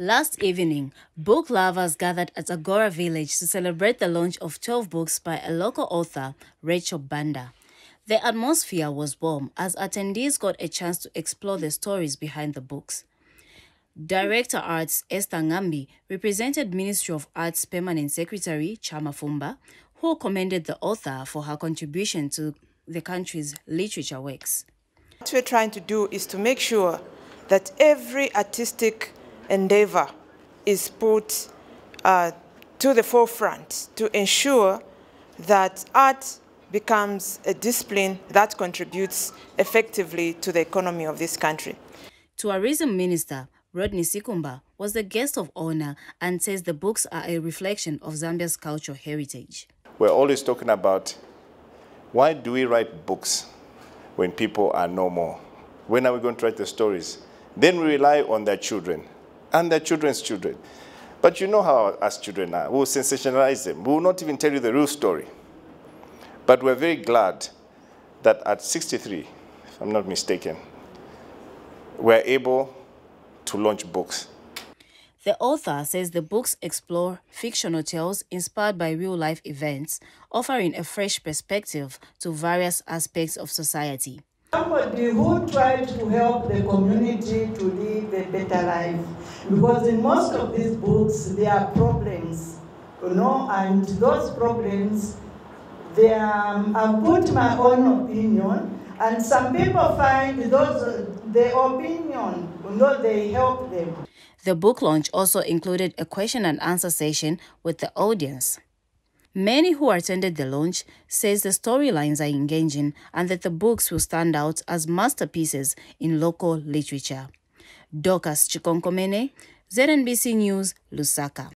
Last evening, book lovers gathered at Agora Village to celebrate the launch of 12 books by a local author, Rachael Banda. The atmosphere was warm as attendees got a chance to explore the stories behind the books. Director Arts Esther Ngambi represented Ministry of Arts Permanent Secretary Chama Fumba, who commended the author for her contribution to the country's literature works. What we're trying to do is to make sure that every artistic endeavor is put uh, to the forefront to ensure that art becomes a discipline that contributes effectively to the economy of this country. Tourism Minister Rodney Sikumba was the guest of honor and says the books are a reflection of Zambia's cultural heritage. We're always talking about why do we write books when people are no more? When are we going to write the stories? Then we rely on their children and their children's children. But you know how us children are. We'll sensationalize them. We will not even tell you the real story. But we're very glad that at 63, if I'm not mistaken, we're able to launch books. The author says the books explore fictional tales inspired by real life events, offering a fresh perspective to various aspects of society. Somebody who tried to help the community to live a Because in most of these books, there are problems, you know, and those problems, they, um, I've put my own opinion, and some people find those, the opinion, you know, they help them. The book launch also included a question and answer session with the audience. Many who attended the launch says the storylines are engaging and that the books will stand out as masterpieces in local literature. Dorcas Chikonkomene, ZNBC News, Lusaka.